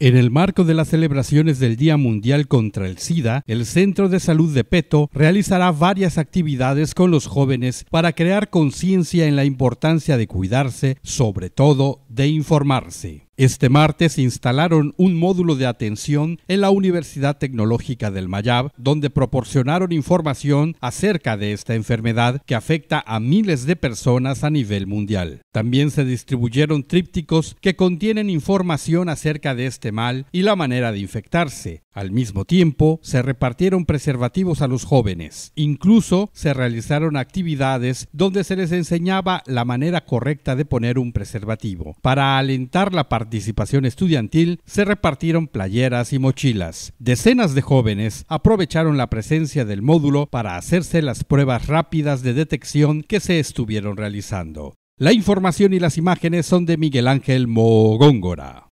En el marco de las celebraciones del Día Mundial contra el SIDA, el Centro de Salud de Peto realizará varias actividades con los jóvenes para crear conciencia en la importancia de cuidarse, sobre todo de informarse. Este martes instalaron un módulo de atención en la Universidad Tecnológica del Mayab, donde proporcionaron información acerca de esta enfermedad que afecta a miles de personas a nivel mundial. También se distribuyeron trípticos que contienen información acerca de este mal y la manera de infectarse. Al mismo tiempo, se repartieron preservativos a los jóvenes. Incluso se realizaron actividades donde se les enseñaba la manera correcta de poner un preservativo. Para alentar la participación estudiantil se repartieron playeras y mochilas. Decenas de jóvenes aprovecharon la presencia del módulo para hacerse las pruebas rápidas de detección que se estuvieron realizando. La información y las imágenes son de Miguel Ángel Mogóngora.